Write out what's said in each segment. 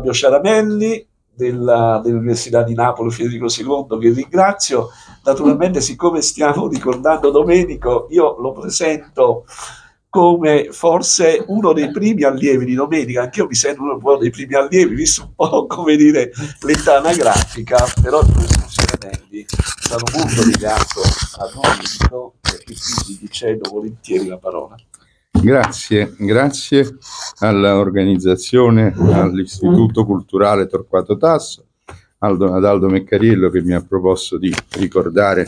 Fabio Ciaramelli della, dell'Università di Napoli Federico II che ringrazio. Naturalmente siccome stiamo ricordando Domenico, io lo presento come forse uno dei primi allievi di Domenica, anch'io mi sento uno dei primi allievi, visto un po' come dire l'età anagrafica, però il professor Ciaranelli è stato molto legato a Domenico e quindi gli cedo volentieri la parola. Grazie, grazie all'organizzazione, all'Istituto Culturale Torquato Tasso, ad Aldo Meccariello che mi ha proposto di ricordare,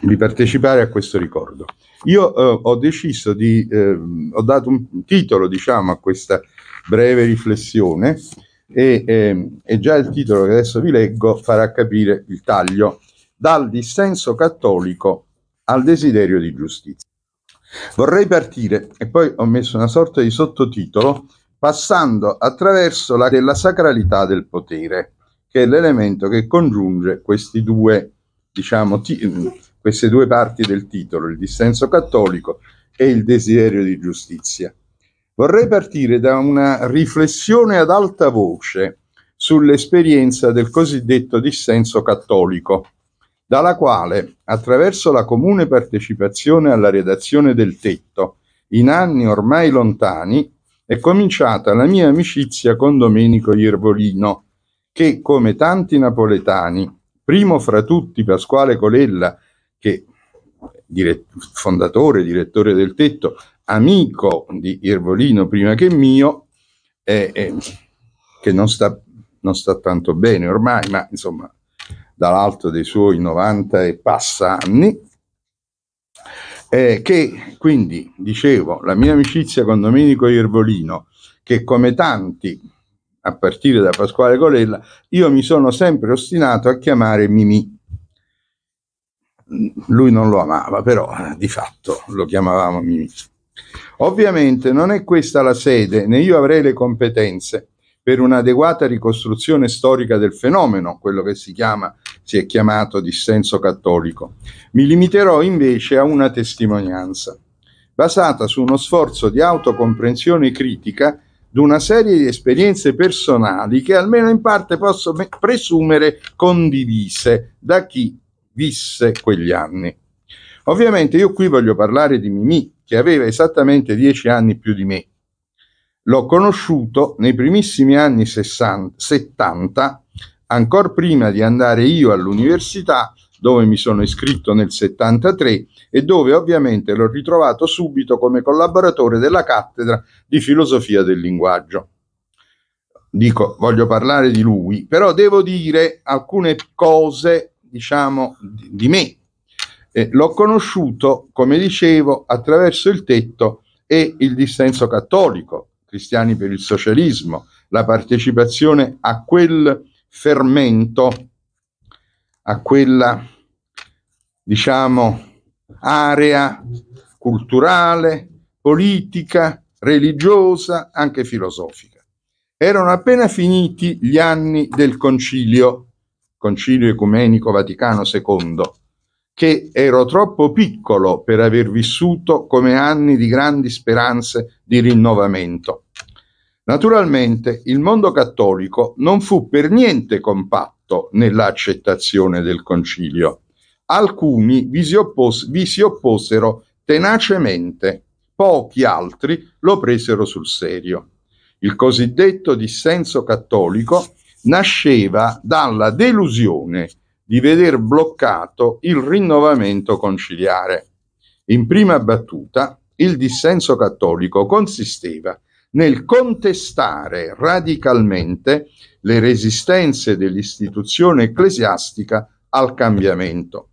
di partecipare a questo ricordo. Io eh, ho deciso di, eh, ho dato un titolo diciamo a questa breve riflessione e, eh, e già il titolo che adesso vi leggo farà capire il taglio dal dissenso cattolico al desiderio di giustizia. Vorrei partire, e poi ho messo una sorta di sottotitolo, passando attraverso la della sacralità del potere, che è l'elemento che congiunge questi due, diciamo, ti, queste due parti del titolo, il dissenso cattolico e il desiderio di giustizia. Vorrei partire da una riflessione ad alta voce sull'esperienza del cosiddetto dissenso cattolico, dalla quale, attraverso la comune partecipazione alla redazione del tetto, in anni ormai lontani, è cominciata la mia amicizia con Domenico Iervolino, che, come tanti napoletani, primo fra tutti Pasquale Colella, che dire, fondatore, direttore del tetto, amico di Iervolino prima che mio, eh, eh, che non sta, non sta tanto bene ormai, ma insomma dall'alto dei suoi 90 e passa anni, eh, che quindi, dicevo, la mia amicizia con Domenico Iervolino, che come tanti, a partire da Pasquale Colella, io mi sono sempre ostinato a chiamare Mimì. Lui non lo amava, però di fatto lo chiamavamo Mimì. Ovviamente non è questa la sede, né io avrei le competenze per un'adeguata ricostruzione storica del fenomeno, quello che si, chiama, si è chiamato dissenso cattolico. Mi limiterò invece a una testimonianza, basata su uno sforzo di autocomprensione critica di una serie di esperienze personali che almeno in parte posso presumere condivise da chi visse quegli anni. Ovviamente io qui voglio parlare di Mimì, che aveva esattamente dieci anni più di me L'ho conosciuto nei primissimi anni 60, 70, ancora prima di andare io all'università, dove mi sono iscritto nel 73 e dove ovviamente l'ho ritrovato subito come collaboratore della cattedra di filosofia del linguaggio. Dico, voglio parlare di lui, però devo dire alcune cose, diciamo, di, me. Eh, l'ho conosciuto, come dicevo, attraverso il tetto e il dissenso cattolico, cristiani per il socialismo, la partecipazione a quel fermento, a quella, diciamo, area culturale, politica, religiosa, anche filosofica. Erano appena finiti gli anni del concilio, concilio ecumenico Vaticano II, che ero troppo piccolo per aver vissuto come anni di grandi speranze di rinnovamento. Naturalmente il mondo cattolico non fu per niente compatto nell'accettazione del concilio. Alcuni vi si, oppos- vi si opposero tenacemente, pochi altri lo presero sul serio. Il cosiddetto dissenso cattolico nasceva dalla delusione di veder bloccato il rinnovamento conciliare. In prima battuta, il dissenso cattolico consisteva nel contestare radicalmente le resistenze dell'istituzione ecclesiastica al cambiamento.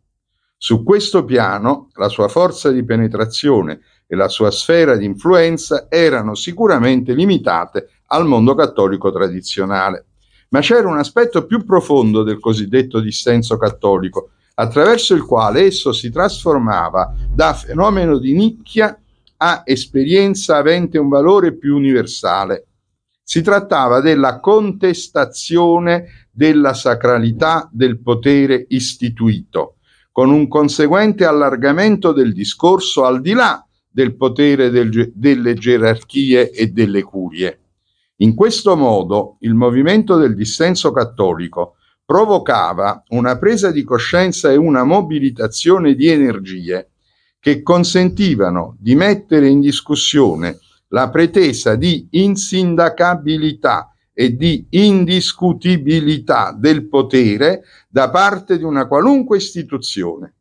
Su questo piano la sua forza di penetrazione e la sua sfera di influenza erano sicuramente limitate al mondo cattolico tradizionale ma c'era un aspetto più profondo del cosiddetto dissenso cattolico, attraverso il quale esso si trasformava da fenomeno di nicchia a esperienza avente un valore più universale. Si trattava della contestazione della sacralità del potere istituito, con un conseguente allargamento del discorso al di là del potere del, delle gerarchie e delle curie. In questo modo il movimento del dissenso cattolico provocava una presa di coscienza e una mobilitazione di energie che consentivano di mettere in discussione la pretesa di insindacabilità e di indiscutibilità del potere da parte di una qualunque istituzione,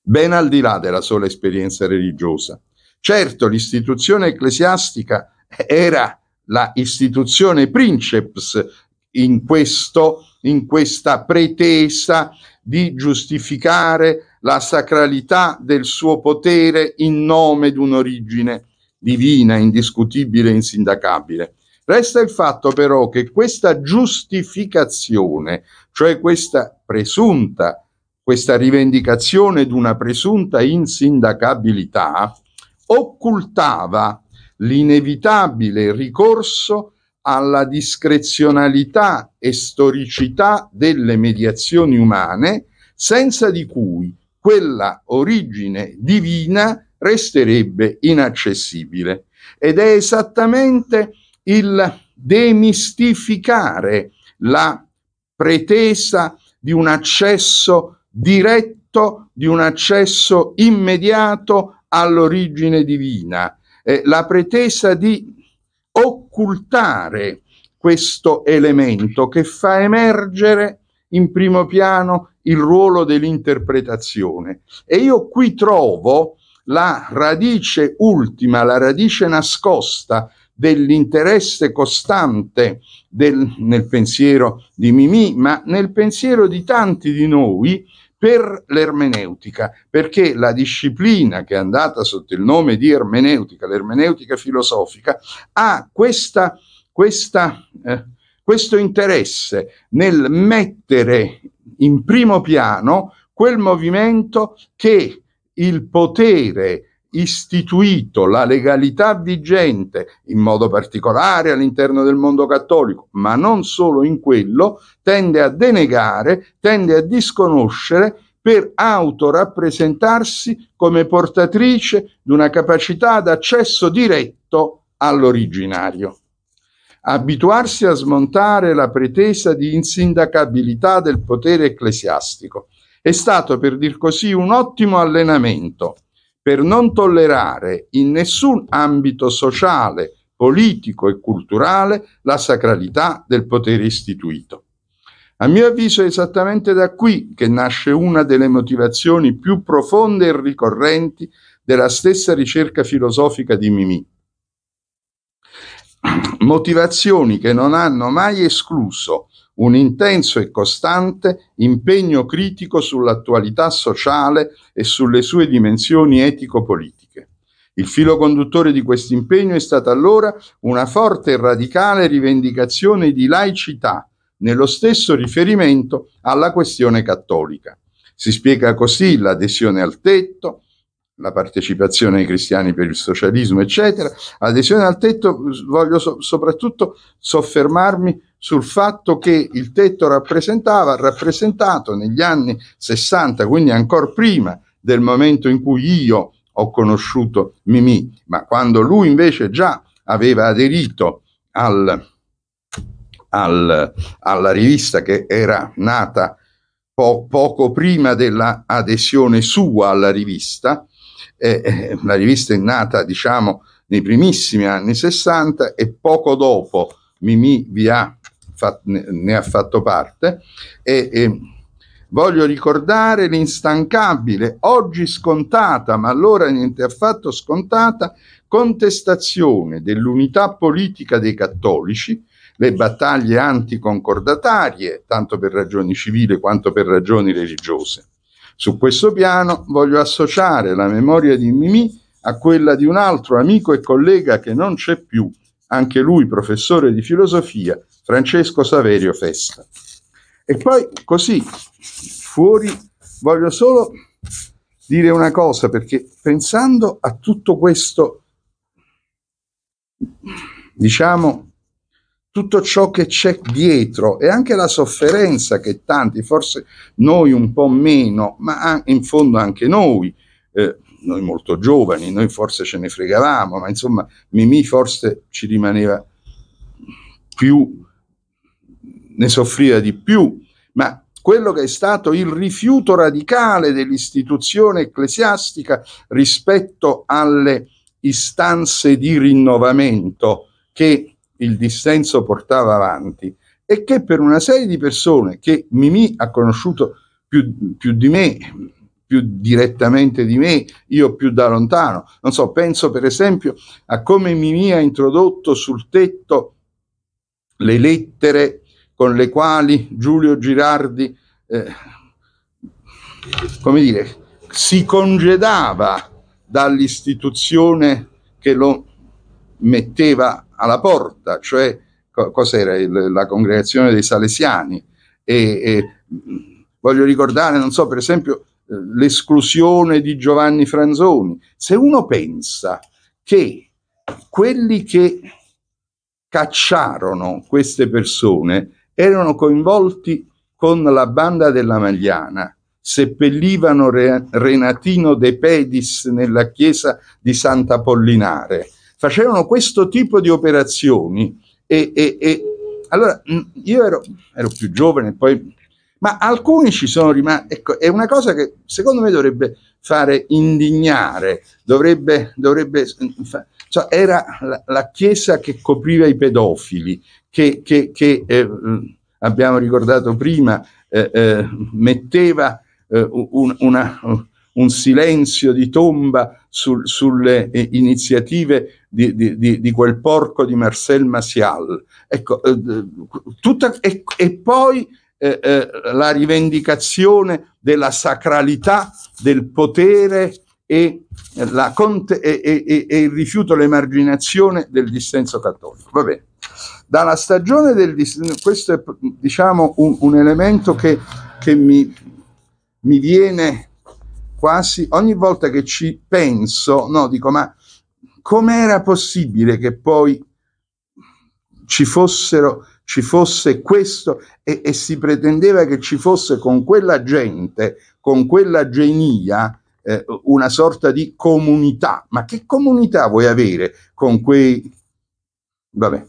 ben al di là della sola esperienza religiosa. Certo, l'istituzione ecclesiastica era la istituzione princeps in, questo, in questa pretesa di giustificare la sacralità del suo potere in nome di un'origine divina, indiscutibile e insindacabile. Resta il fatto però che questa giustificazione, cioè questa presunta, questa rivendicazione di una presunta insindacabilità, occultava l'inevitabile ricorso alla discrezionalità e storicità delle mediazioni umane, senza di cui quella origine divina resterebbe inaccessibile. Ed è esattamente il demistificare la pretesa di un accesso diretto, di un accesso immediato all'origine divina, eh, la pretesa di occultare questo elemento che fa emergere in primo piano il ruolo dell'interpretazione. E io qui trovo la radice ultima, la radice nascosta dell'interesse costante del, nel pensiero di Mimì, ma nel pensiero di tanti di noi per l'ermeneutica, perché la disciplina che è andata sotto il nome di ermeneutica, l'ermeneutica filosofica, ha questa, questa, eh, questo interesse nel mettere in primo piano quel movimento che il potere istituito, la legalità vigente, in modo particolare all'interno del mondo cattolico, ma non solo in quello, tende a denegare, tende a disconoscere per autorappresentarsi come portatrice di una capacità d'accesso diretto all'originario. Abituarsi a smontare la pretesa di insindacabilità del potere ecclesiastico è stato, per dir così, un ottimo allenamento per non tollerare in nessun ambito sociale, politico e culturale la sacralità del potere istituito. A mio avviso è esattamente da qui che nasce una delle motivazioni più profonde e ricorrenti della stessa ricerca filosofica di Mimì. Motivazioni che non hanno mai escluso un intenso e costante impegno critico sull'attualità sociale e sulle sue dimensioni etico-politiche. Il filo conduttore di questo impegno è stata allora una forte e radicale rivendicazione di laicità, nello stesso riferimento alla questione cattolica. Si spiega così l'adesione al tetto, la partecipazione ai cristiani per il socialismo, eccetera. Adesione al tetto, voglio so- soprattutto soffermarmi sul fatto che il tetto rappresentava, rappresentato negli anni 60, quindi ancora prima del momento in cui io ho conosciuto Mimì, ma quando lui invece già aveva aderito al, al, alla rivista che era nata po- poco prima dell'adesione sua alla rivista, eh, la rivista è nata diciamo nei primissimi anni 60 e poco dopo Mimì vi ha fat, ne ha fatto parte, e, e voglio ricordare l'instancabile, oggi scontata, ma allora niente affatto scontata, contestazione dell'unità politica dei cattolici, le battaglie anticoncordatarie, tanto per ragioni civili quanto per ragioni religiose. Su questo piano voglio associare la memoria di Mimì a quella di un altro amico e collega che non c'è più, anche lui professore di filosofia, Francesco Saverio Festa. E poi così, fuori, voglio solo dire una cosa, perché pensando a tutto questo, diciamo, tutto ciò che c'è dietro e anche la sofferenza che tanti, forse noi un po' meno, ma in fondo anche noi, eh, noi molto giovani, noi forse ce ne fregavamo, ma insomma Mimì forse ci rimaneva più ne soffriva di più, ma quello che è stato il rifiuto radicale dell'istituzione ecclesiastica rispetto alle istanze di rinnovamento che il dissenso portava avanti e che per una serie di persone che Mimì ha conosciuto più, più di me, più direttamente di me, io più da lontano. Non so, penso per esempio a come Mimì ha introdotto sul tetto le lettere con le quali Giulio Girardi, eh, come dire, si congedava dall'istituzione che lo metteva alla porta, cioè co- cos'era il, la congregazione dei Salesiani. E, e, voglio ricordare, non so, per esempio, eh, l'esclusione di Giovanni Franzoni. Se uno pensa che quelli che cacciarono queste persone erano coinvolti con la banda della Magliana, seppellivano Renatino De Pedis nella chiesa di Santa Pollinare, facevano questo tipo di operazioni e, e, e allora io ero, ero, più giovane poi ma alcuni ci sono rimasti ecco è una cosa che secondo me dovrebbe fare indignare dovrebbe, dovrebbe cioè era la, la, chiesa che copriva i pedofili che, che, che eh, abbiamo ricordato prima, eh, eh, metteva eh, un, una, un, silenzio di tomba sul, sulle eh, iniziative di, di, di, quel porco di Marcel Macial. Ecco, eh, tutta, e, e, poi la rivendicazione della sacralità del potere e, la, e, e, e il rifiuto, l'emarginazione del dissenso cattolico. Va bene. Dalla stagione del dissenso, questo è diciamo un, un elemento che, che mi, mi viene quasi ogni volta che ci penso, no, dico ma com'era possibile che poi ci fossero ci fosse questo e, e, si pretendeva che ci fosse con quella gente, con quella genia, eh, una sorta di comunità. Ma che comunità vuoi avere con quei... Vabbè.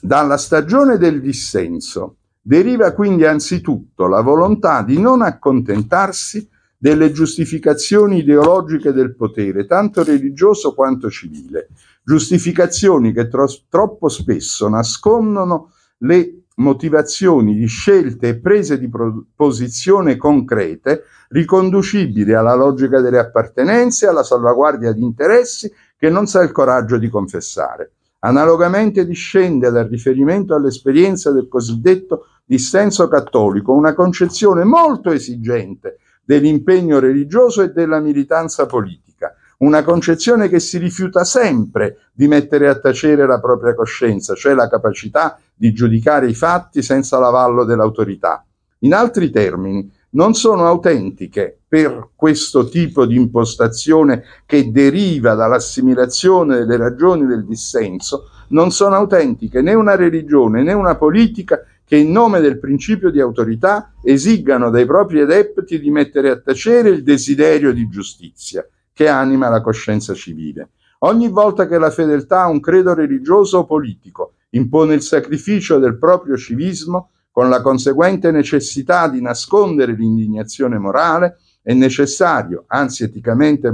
Dalla stagione del dissenso deriva quindi anzitutto la volontà di non accontentarsi delle giustificazioni ideologiche del potere, tanto religioso quanto civile, giustificazioni che tro- troppo spesso nascondono le motivazioni di scelte e prese di posizione concrete riconducibili alla logica delle appartenenze e alla salvaguardia di interessi che non sa il coraggio di confessare. Analogamente discende dal riferimento all'esperienza del cosiddetto dissenso cattolico una concezione molto esigente dell'impegno religioso e della militanza politica, una concezione che si rifiuta sempre di mettere a tacere la propria coscienza, cioè la capacità di giudicare i fatti senza l'avallo dell'autorità. In altri termini, non sono autentiche per questo tipo di impostazione che deriva dall'assimilazione delle ragioni del dissenso, non sono autentiche né una religione né una politica che in nome del principio di autorità esigano dai propri adepti di mettere a tacere il desiderio di giustizia che anima la coscienza civile. Ogni volta che la fedeltà a un credo religioso o politico impone il sacrificio del proprio civismo, con la conseguente necessità di nascondere l'indignazione morale, è necessario, anzi eticamente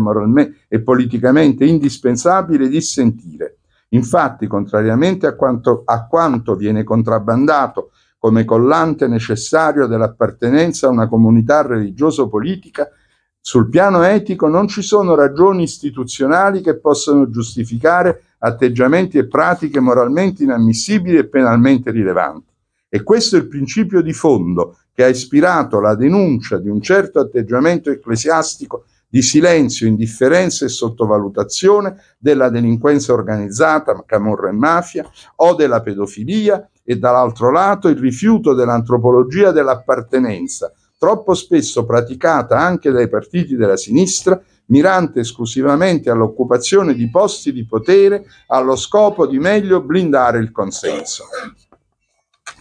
e, politicamente indispensabile, dissentire. Infatti, contrariamente a quanto, a quanto viene contrabbandato come collante necessario dell'appartenenza a una comunità religioso-politica, sul piano etico non ci sono ragioni istituzionali che possano giustificare atteggiamenti e pratiche moralmente inammissibili e penalmente rilevanti. E questo è il principio di fondo che ha ispirato la denuncia di un certo atteggiamento ecclesiastico di silenzio, indifferenza e sottovalutazione della delinquenza organizzata, camorra e mafia, o della pedofilia, e dall'altro lato il rifiuto dell'antropologia dell'appartenenza, troppo spesso praticata anche dai partiti della sinistra, mirante esclusivamente all'occupazione di posti di potere allo scopo di meglio blindare il consenso.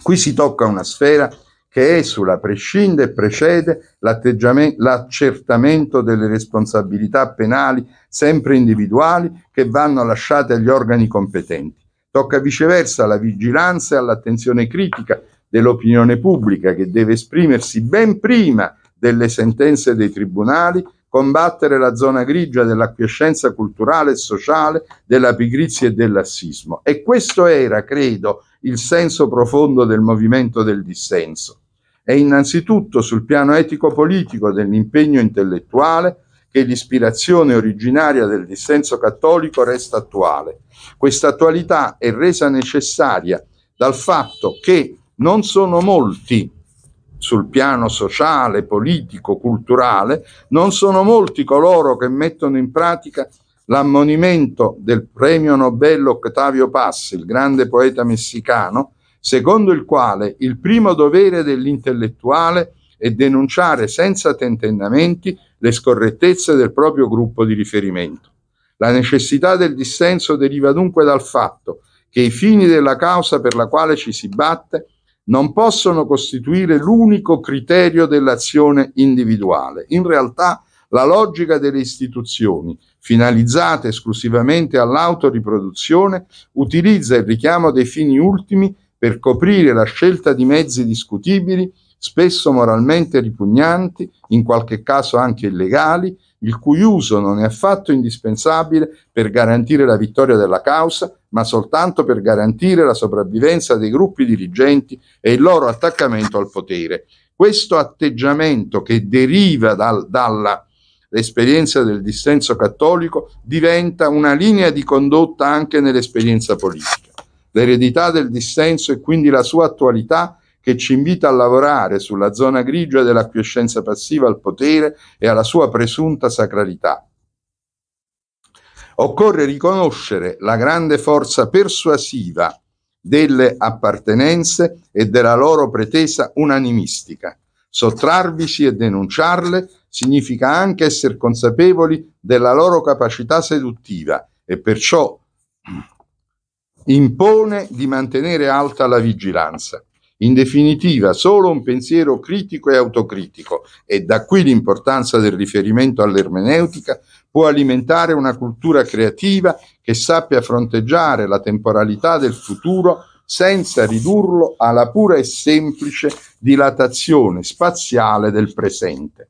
Qui si tocca una sfera che esula, prescinde e precede l'accertamento delle responsabilità penali sempre individuali che vanno lasciate agli organi competenti. Tocca viceversa alla vigilanza e all'attenzione critica dell'opinione pubblica che deve esprimersi ben prima delle sentenze dei tribunali, combattere la zona grigia dell'acquiescenza culturale e sociale, della pigrizia e del lassismo. E questo era, credo, il senso profondo del movimento del dissenso. È innanzitutto sul piano etico-politico dell'impegno intellettuale che l'ispirazione originaria del dissenso cattolico resta attuale. Questa attualità è resa necessaria dal fatto che non sono molti sul piano sociale, politico, culturale, non sono molti coloro che mettono in pratica l'ammonimento del premio Nobel Octavio Paz, il grande poeta messicano, secondo il quale il primo dovere dell'intellettuale è denunciare senza tentennamenti le scorrettezze del proprio gruppo di riferimento. La necessità del dissenso deriva dunque dal fatto che i fini della causa per la quale ci si batte non possono costituire l'unico criterio dell'azione individuale. In realtà la logica delle istituzioni, finalizzate esclusivamente all'autoriproduzione, utilizza il richiamo dei fini ultimi per coprire la scelta di mezzi discutibili spesso moralmente ripugnanti, in qualche caso anche illegali, il cui uso non è affatto indispensabile per garantire la vittoria della causa, ma soltanto per garantire la sopravvivenza dei gruppi dirigenti e il loro attaccamento al potere. Questo atteggiamento che deriva dal, dall'esperienza del dissenso cattolico diventa una linea di condotta anche nell'esperienza politica. L'eredità del dissenso e quindi la sua attualità che ci invita a lavorare sulla zona grigia dell'acquiescenza passiva al potere e alla sua presunta sacralità. Occorre riconoscere la grande forza persuasiva delle appartenenze e della loro pretesa unanimistica. Sottrarvisi e denunciarle significa anche essere consapevoli della loro capacità seduttiva e perciò impone di mantenere alta la vigilanza. In definitiva, solo un pensiero critico e autocritico, e da qui l'importanza del riferimento all'ermeneutica, può alimentare una cultura creativa che sappia fronteggiare la temporalità del futuro senza ridurlo alla pura e semplice dilatazione spaziale del presente.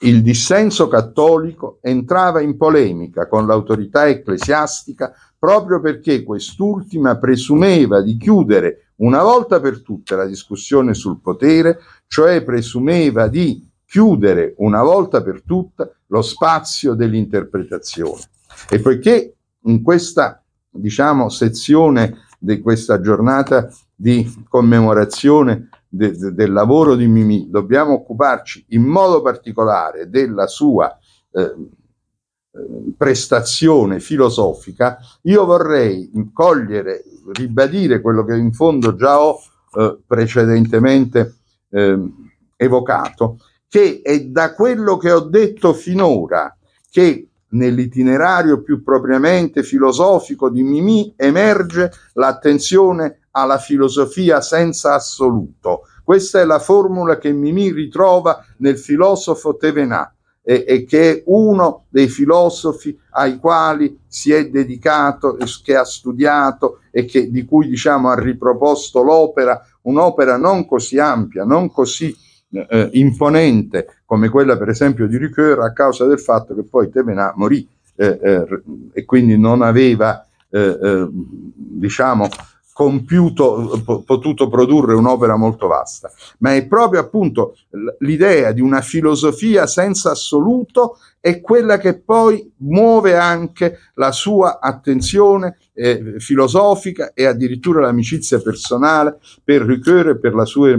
Il dissenso cattolico entrava in polemica con l'autorità ecclesiastica proprio perché quest'ultima presumeva di chiudere una volta per tutte la discussione sul potere, cioè presumeva di chiudere una volta per tutte lo spazio dell'interpretazione. E poiché in questa, diciamo, sezione di questa giornata di commemorazione de, de, del lavoro di Mimì dobbiamo occuparci in modo particolare della sua eh, prestazione filosofica, io vorrei cogliere, ribadire quello che in fondo già ho eh, precedentemente eh, evocato, che è da quello che ho detto finora che nell'itinerario più propriamente filosofico di Mimì emerge l'attenzione alla filosofia senza assoluto. Questa è la formula che Mimì ritrova nel filosofo Tevenà e, e che è uno dei filosofi ai quali si è dedicato, che ha studiato e che, di cui diciamo, ha riproposto l'opera, un'opera non così ampia, non così eh, imponente come quella per esempio di Ricoeur a causa del fatto che poi Tevenà morì eh, eh, e quindi non aveva eh, eh, diciamo compiuto, potuto produrre un'opera molto vasta, ma è proprio appunto l'idea di una filosofia senza assoluto è quella che poi muove anche la sua attenzione eh, filosofica e addirittura l'amicizia personale per Ricoeur e per la sua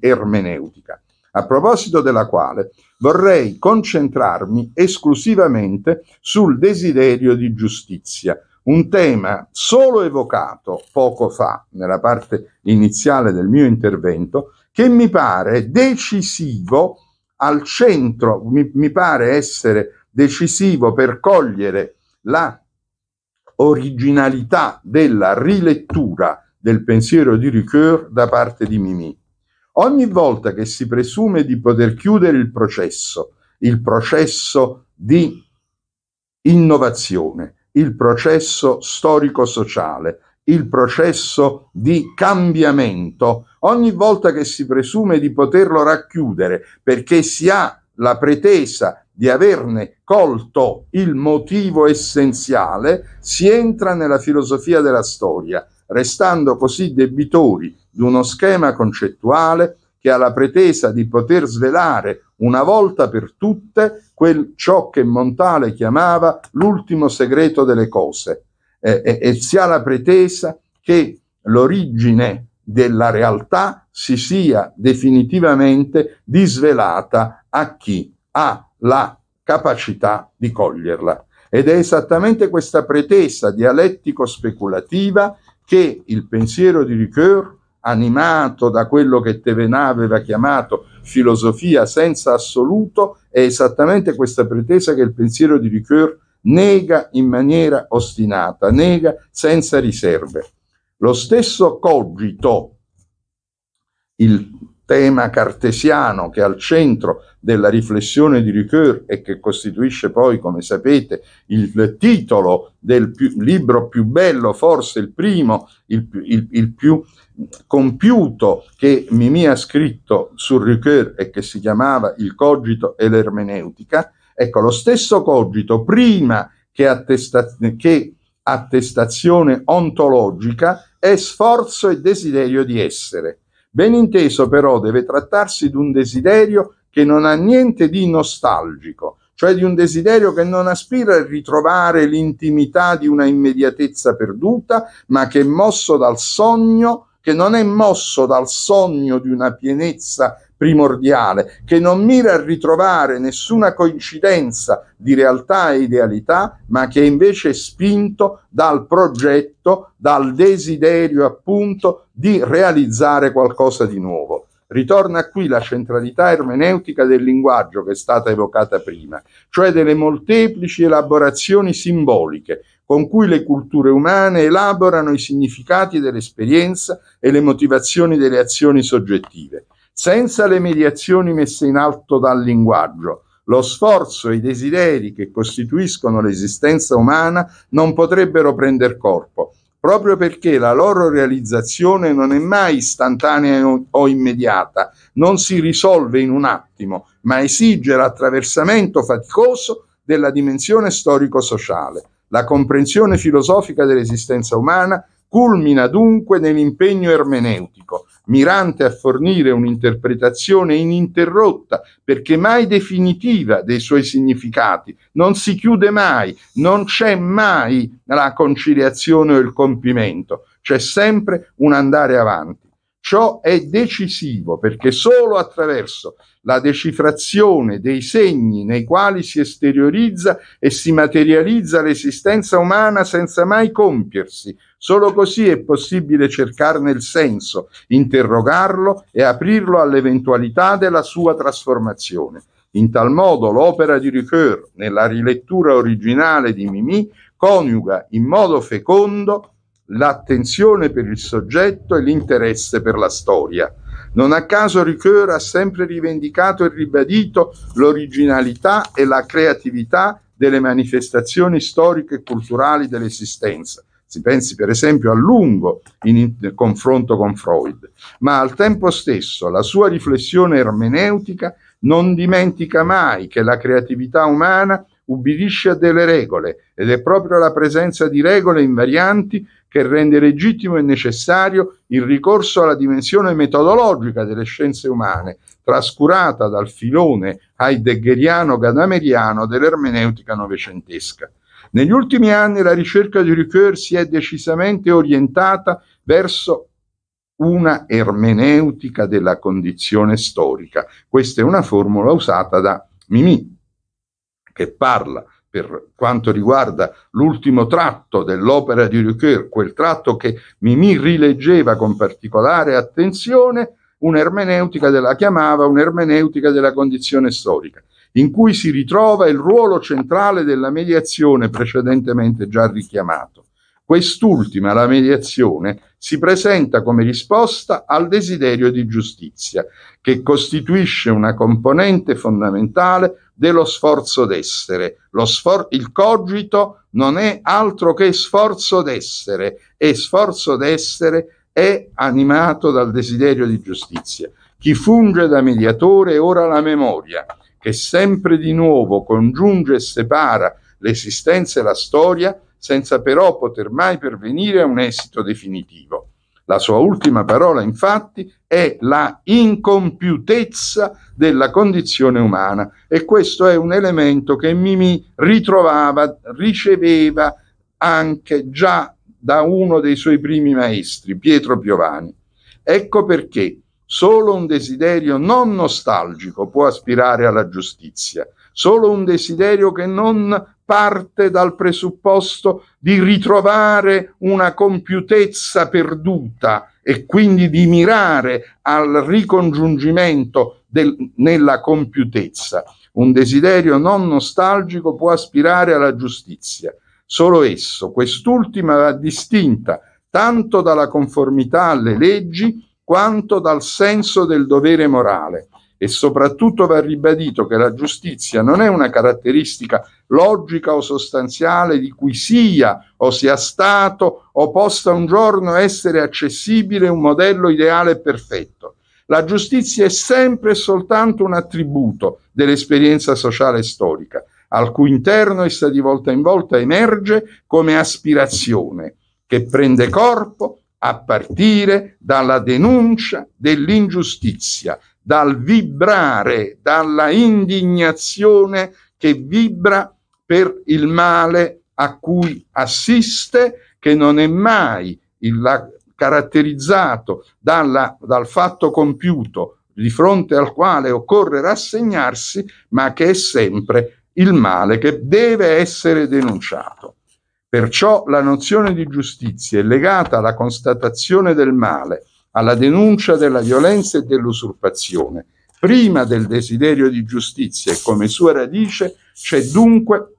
ermeneutica. A proposito della quale vorrei concentrarmi esclusivamente sul desiderio di giustizia, un tema solo evocato poco fa nella parte iniziale del mio intervento che mi pare decisivo al centro, mi, mi pare essere decisivo per cogliere la originalità della rilettura del pensiero di Ricoeur da parte di Mimì. Ogni volta che si presume di poter chiudere il processo, il processo di innovazione, il processo storico-sociale il processo di cambiamento. Ogni volta che si presume di poterlo racchiudere perché si ha la pretesa di averne colto il motivo essenziale, si entra nella filosofia della storia, restando così debitori di uno schema concettuale che ha la pretesa di poter svelare una volta per tutte quel ciò che Montale chiamava l'ultimo segreto delle cose eh, e, e si ha la pretesa che l'origine della realtà si sia definitivamente disvelata a chi ha la capacità di coglierla. Ed è esattamente questa pretesa dialettico-speculativa che il pensiero di Ricoeur, animato da quello che Tevenà aveva chiamato filosofia senza assoluto, è esattamente questa pretesa che il pensiero di Ricoeur nega in maniera ostinata, nega senza riserve. Lo stesso cogito, il tema cartesiano che è al centro della riflessione di Ricoeur e che costituisce poi, come sapete, il titolo del più, libro più bello, forse il primo, il, il, il più compiuto che Mimì ha scritto su Ricoeur e che si chiamava Il cogito e l'ermeneutica, ecco, lo stesso cogito, prima che, attesta- che attestazione ontologica, è sforzo e desiderio di essere. Ben inteso però deve trattarsi di un desiderio che non ha niente di nostalgico, cioè di un desiderio che non aspira a ritrovare l'intimità di una immediatezza perduta, ma che è mosso dal sogno, che non è mosso dal sogno di una pienezza primordiale, che non mira a ritrovare nessuna coincidenza di realtà e idealità, ma che invece è spinto dal progetto, dal desiderio appunto di realizzare qualcosa di nuovo. Ritorna qui la centralità ermeneutica del linguaggio che è stata evocata prima, cioè delle molteplici elaborazioni simboliche con cui le culture umane elaborano i significati dell'esperienza e le motivazioni delle azioni soggettive. Senza le mediazioni messe in alto dal linguaggio, lo sforzo e i desideri che costituiscono l'esistenza umana non potrebbero prendere corpo, proprio perché la loro realizzazione non è mai istantanea o immediata, non si risolve in un attimo, ma esige l'attraversamento faticoso della dimensione storico-sociale. La comprensione filosofica dell'esistenza umana culmina dunque nell'impegno ermeneutico, mirante a fornire un'interpretazione ininterrotta, perché mai definitiva dei suoi significati, non si chiude mai, non c'è mai la conciliazione o il compimento, c'è sempre un andare avanti. Ciò è decisivo perché solo attraverso la decifrazione dei segni nei quali si esteriorizza e si materializza l'esistenza umana senza mai compiersi, Solo così è possibile cercarne il senso, interrogarlo e aprirlo all'eventualità della sua trasformazione. In tal modo l'opera di Ricoeur, nella rilettura originale di Mimì, coniuga in modo fecondo l'attenzione per il soggetto e l'interesse per la storia. Non a caso Ricoeur ha sempre rivendicato e ribadito l'originalità e la creatività delle manifestazioni storiche e culturali dell'esistenza, si pensi per esempio a lungo in confronto con Freud, ma al tempo stesso la sua riflessione ermeneutica non dimentica mai che la creatività umana ubbidisce a delle regole ed è proprio la presenza di regole invarianti che rende legittimo e necessario il ricorso alla dimensione metodologica delle scienze umane, trascurata dal filone heideggeriano-gadameriano dell'ermeneutica novecentesca. Negli ultimi anni la ricerca di Ricoeur si è decisamente orientata verso una ermeneutica della condizione storica. Questa è una formula usata da Mimì, che parla per quanto riguarda l'ultimo tratto dell'opera di Ricoeur, quel tratto che Mimì rileggeva con particolare attenzione, un'ermeneutica della chiamava un'ermeneutica della condizione storica in cui si ritrova il ruolo centrale della mediazione precedentemente già richiamato. Quest'ultima, la mediazione, si presenta come risposta al desiderio di giustizia, che costituisce una componente fondamentale dello sforzo d'essere. Sfor- il cogito non è altro che sforzo d'essere e sforzo d'essere è animato dal desiderio di giustizia. Chi funge da mediatore ora la memoria, che sempre di nuovo congiunge e separa l'esistenza e la storia, senza però poter mai pervenire a un esito definitivo. La sua ultima parola, infatti, è la incompiutezza della condizione umana e questo è un elemento che Mimì ritrovava, riceveva anche già da uno dei suoi primi maestri, Pietro Piovani. Ecco perché solo un desiderio non nostalgico può aspirare alla giustizia, solo un desiderio che non parte dal presupposto di ritrovare una compiutezza perduta e quindi di mirare al ricongiungimento del, nella compiutezza. Un desiderio non nostalgico può aspirare alla giustizia. Solo esso, quest'ultima va distinta tanto dalla conformità alle leggi quanto dal senso del dovere morale e soprattutto va ribadito che la giustizia non è una caratteristica logica o sostanziale di cui sia o sia stato o possa un giorno essere accessibile un modello ideale e perfetto. La giustizia è sempre e soltanto un attributo dell'esperienza sociale e storica, al cui interno essa di volta in volta emerge come aspirazione che prende corpo a partire dalla denuncia dell'ingiustizia, dal vibrare, dalla indignazione che vibra per il male a cui assiste, che non è mai il, caratterizzato dalla, dal fatto compiuto di fronte al quale occorre rassegnarsi, ma che è sempre il male che deve essere denunciato. Perciò la nozione di giustizia è legata alla constatazione del male, alla denuncia della violenza e dell'usurpazione. Prima del desiderio di giustizia e come sua radice c'è dunque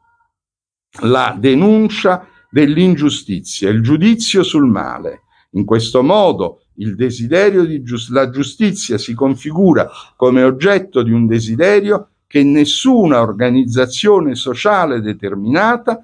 la denuncia dell'ingiustizia, il giudizio sul male. In questo modo il desiderio di giust- la giustizia si configura come oggetto di un desiderio che nessuna organizzazione sociale determinata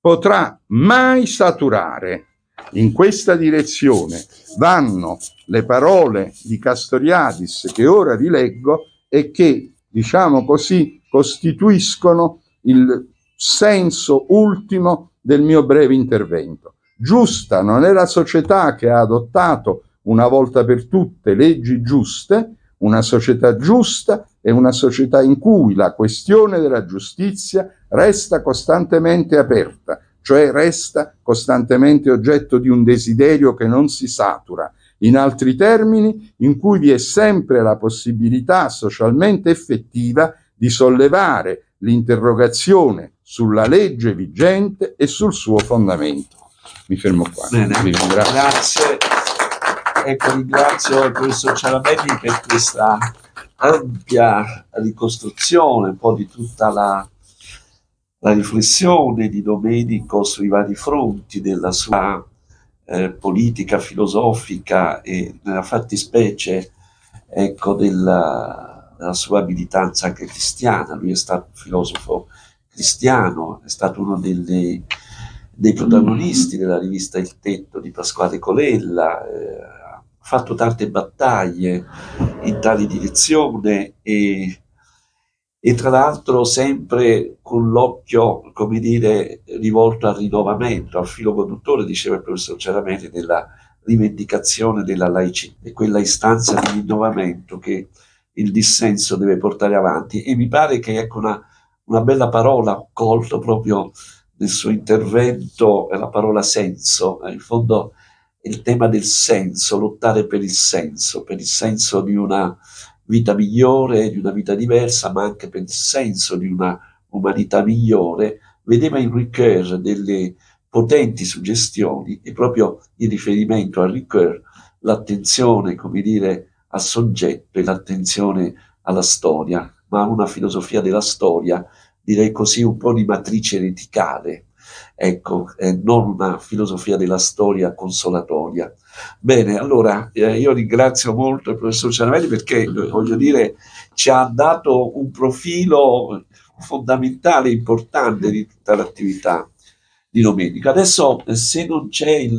potrà mai saturare in questa direzione vanno le parole di Castoriadis che ora rileggo e che, diciamo così, costituiscono il senso ultimo del mio breve intervento. Giusta non è la società che ha adottato una volta per tutte leggi giuste, una società giusta è una società in cui la questione della giustizia resta costantemente aperta, cioè resta costantemente oggetto di un desiderio che non si satura, in altri termini, in cui vi è sempre la possibilità socialmente effettiva di sollevare l'interrogazione sulla legge vigente e sul suo fondamento. Mi fermo qua. Bene, Vi ringrazio. Grazie. Ecco, ringrazio il professor Ciarabelli per questa ampia ricostruzione un po' di tutta la la riflessione di Domenico sui vari fronti della sua eh, politica filosofica e nella fattispecie ecco, della, della, sua militanza anche cristiana. Lui è stato un filosofo cristiano, è stato uno delle, dei protagonisti della rivista Il Tetto di Pasquale Colella, eh, ha fatto tante battaglie in tale direzione e e tra l'altro sempre con l'occhio, come dire, rivolto al rinnovamento, al filo conduttore, diceva il professor Ceramenti, della rivendicazione della laicità, e quella istanza di rinnovamento che il dissenso deve portare avanti. E mi pare che ecco una, una bella parola colto proprio nel suo intervento, è la parola senso, in fondo il tema del senso, lottare per il senso, per il senso di una vita migliore, di una vita diversa, ma anche per il senso di una umanità migliore, vedeva in Ricoeur delle potenti suggestioni e proprio in riferimento a Ricoeur l'attenzione, come dire, al soggetto e l'attenzione alla storia, ma una filosofia della storia, direi così, un po' di matrice ereticale, ecco, eh, non una filosofia della storia consolatoria. Bene, allora eh, io ringrazio molto il professor Cianavelli perché, voglio dire, ci ha dato un profilo fondamentale importante di tutta l'attività di Domenico. Adesso, se non c'è il